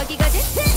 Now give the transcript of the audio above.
여가거어